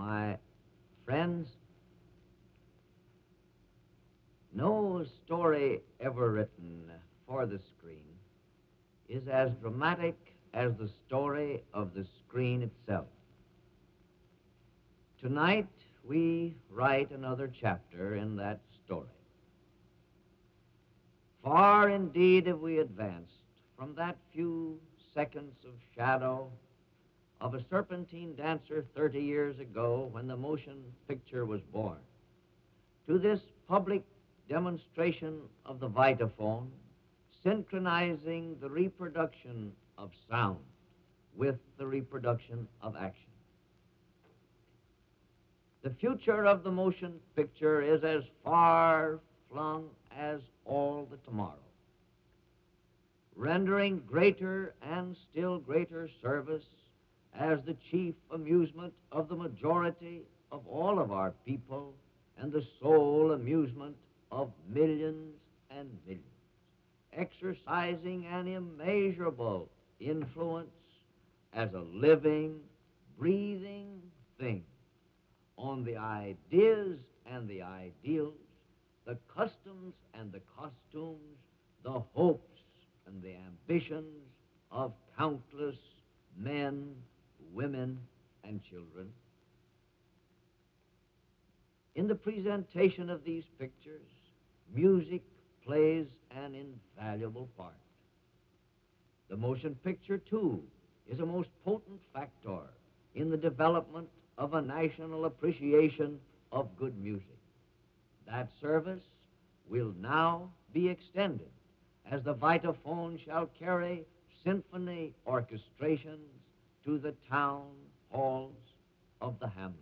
My friends, no story ever written for the screen is as dramatic as the story of the screen itself. Tonight, we write another chapter in that story. Far indeed have we advanced from that few seconds of shadow of a serpentine dancer 30 years ago when the motion picture was born to this public demonstration of the Vitaphone synchronizing the reproduction of sound with the reproduction of action. The future of the motion picture is as far flung as all the tomorrow, rendering greater and still greater service as the chief amusement of the majority of all of our people and the sole amusement of millions and millions, exercising an immeasurable influence as a living, breathing thing on the ideas and the ideals, the customs and the costumes, the hopes and the ambitions of countless men, women, and children. In the presentation of these pictures, music plays an invaluable part. The motion picture, too, is a most potent factor in the development of a national appreciation of good music. That service will now be extended as the Vitaphone shall carry symphony orchestrations to the town halls of the hamlets.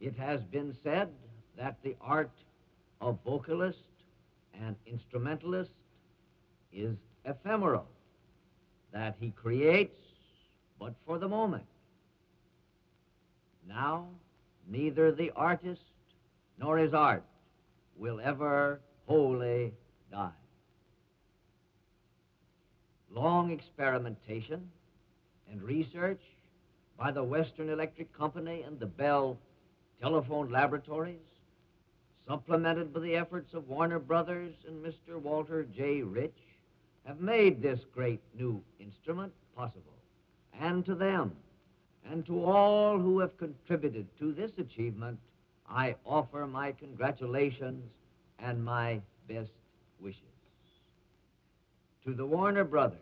It has been said that the art of vocalist and instrumentalist is ephemeral, that he creates but for the moment. Now, neither the artist nor his art will ever wholly die. Long experimentation and research by the Western Electric Company and the Bell Telephone Laboratories, supplemented by the efforts of Warner Brothers and Mr. Walter J. Rich, have made this great new instrument possible. And to them, and to all who have contributed to this achievement, I offer my congratulations and my best wishes. To the Warner Brothers,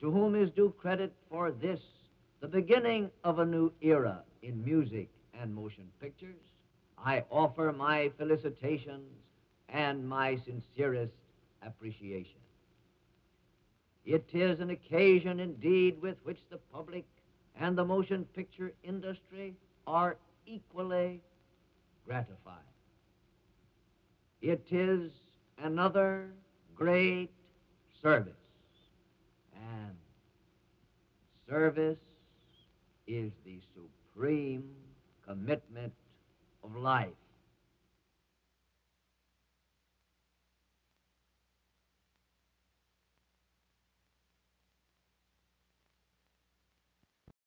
to whom is due credit for this, the beginning of a new era in music and motion pictures, I offer my felicitations and my sincerest appreciation. It is an occasion indeed with which the public and the motion picture industry are equally gratified. It is another great service, and service is the supreme commitment of life.